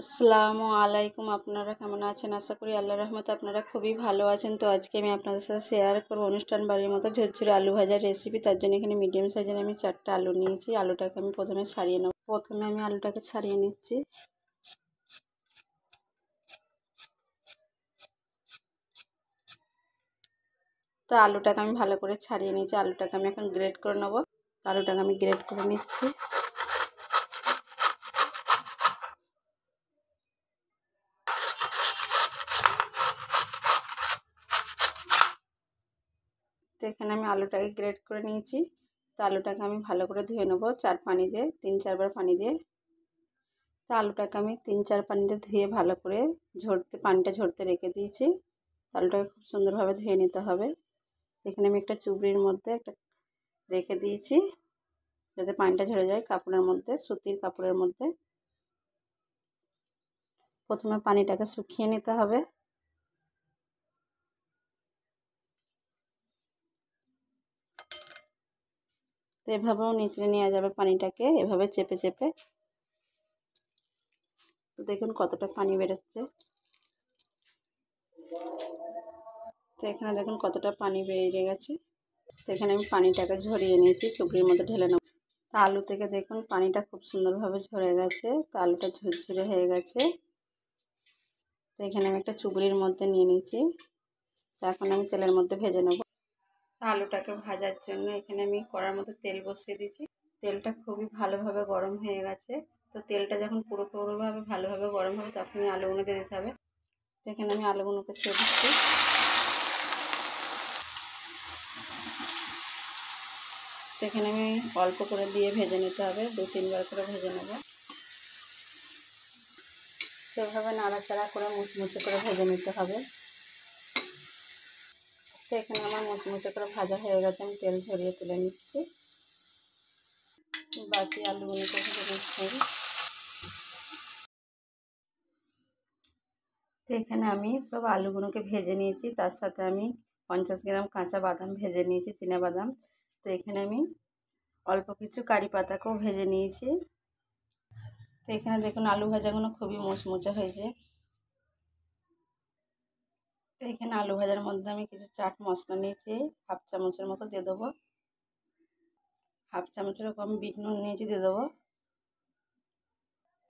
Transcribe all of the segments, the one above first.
আসসালামু আলাইকুম। আপনারা কেমন আছেন? আশা করি আল্লাহ রহমতে আপনারা খুবই ভালো আছেন। তো আজকে আমি আপনাদের সাথে শেয়ার করব অনুষ্ঠান বাড়ির মতো ঝরঝরে আলু ভাজার রেসিপি তার জন্য এখানে মিডিয়াম সাইজের আমি চারটা আলু নিয়েছি। আলুটাকে আমি প্রথমে ছাড়িয়ে নেব। প্রথমে আমি আলুটাকে ছাড়িয়ে নিচ্ছি। তো আলুটাকে আমি ভালো করে ছাড়িয়ে নিয়েছি। আলুটাকে আমি এখন গ্রেড করে নেব। আলুটাকে আমি গ্রেড করে নিচ্ছি। তো এখানে আমি আলুটাকে গ্রেড করে নিয়েছি। তো আলুটাকে আমি ভালো করে ধুয়ে নেব চার পানি দিয়ে, তিন চারবার পানি দিয়ে। তো আলুটাকে আমি তিন চার পানিতে ধুয়ে ভালো করে ঝরতে, পানিটা ঝরতে রেখে দিয়েছি। আলুটাকে খুব সুন্দরভাবে ধুয়ে নিতে হবে। এখানে আমি একটা চুবড়ির মধ্যে একটা রেখে দিয়েছি যাতে পানিটা ঝরে যায় কাপড়ের মধ্যে, সুতির কাপড়ের মধ্যে। প্রথমে পানিটাকে শুকিয়ে নিতে হবে। তো এভাবেও নিচড়ে নেওয়া যাবে পানিটাকে, এভাবে চেপে চেপে। তো দেখুন কতটা পানি বেরোচ্ছে। তো এখানে দেখুন কতটা পানি বেরিয়ে গেছে। তো এখানে আমি পানিটাকে ঝরিয়ে নিয়েছি, চুবড়ির মধ্যে ঢেলে নেব। তো আলু থেকে দেখুন পানিটা খুব সুন্দরভাবে ঝরে গেছে, তো আলুটা ঝুরঝুরে হয়ে গেছে। তো এখানে আমি একটা চুবড়ির মধ্যে নিয়ে নিয়েছি। তো এখন আমি তেলের মধ্যে ভেজে নেব। আলুটাকে ভাজার জন্য এখানে আমি কড়ার মতো তেল বসিয়ে দিয়েছি। তেলটা খুবই ভালোভাবে গরম হয়ে গেছে। তো তেলটা যখন পুরো পুরোভাবে ভালোভাবে গরম হবে তখনই আলুগুলো দিয়ে দিতে হবে। তো এখানে আমি আলুগুলোকে ছেড়ে দিচ্ছি। তো এখানে আমি অল্প করে দিয়ে ভেজে নিতে হবে। দু তিনবার করে ভেজে নেব। সেভাবে নাড়াচাড়া করে মুচমুচে করে ভেজে নিতে হবে। তো এখানে আমার মুচমুচে করে ভাজা হয়ে গেছে, আমি তেল ঝরিয়ে তুলে নিচ্ছি। বাকি আলুগুলোকে ভেজে নিচ্ছি। তো এখানে আমি সব আলুগুলোকে ভেজে নিয়েছি, তার সাথে আমি পঞ্চাশ গ্রাম কাঁচা বাদাম ভেজে নিয়েছি বাদাম। তো এখানে আমি অল্প কিছু কারি পাতাকেও ভেজে নিয়েছি। তো এখানে দেখুন আলু ভাজাগুলো খুবই মুচমুচে হয়েছে। এখানে আলু ভাজার মধ্যে আমি কিছু চাট মশলা নিয়েছি, হাফ চামচের মতো দিয়ে দেবো। হাফ চামচের কম বিট নুন নিয়েছি দিয়ে দেবো।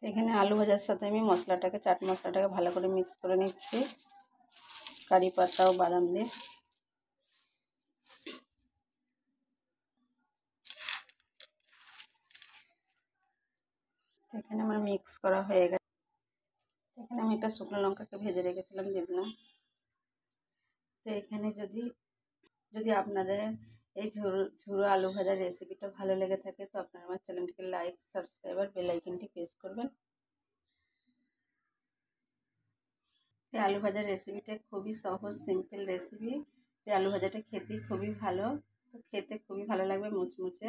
এখানে আলু ভাজার সাথে আমি মশলাটাকে, চাট মশলাটাকে ভালো করে মিক্স করে নিচ্ছি। কারি পাতা ও বাদাম দিয়ে। এখানে আমার মিক্স করা হয়ে গেছে। এখানে আমি একটা শুকনো লঙ্কাকে ভেজে রেখেছিলাম, দিয়ে দিলাম। তো এখানে যদি যদি আপনাদের এই ঝুরো ঝুরো আলু ভাজার রেসিপিটা ভালো লেগে থাকে, তো আপনারা আমার চ্যানেলটিকে লাইক সাবস্ক্রাইব আর বেলাইকনটি প্রেস করবেন। এই আলু ভাজার রেসিপিটা খুবই সহজ সিম্পল রেসিপি এই আলু ভাজাটা খেতে খুবই ভালো। তো খেতে খুবই ভালো লাগবে, মুচমুচে।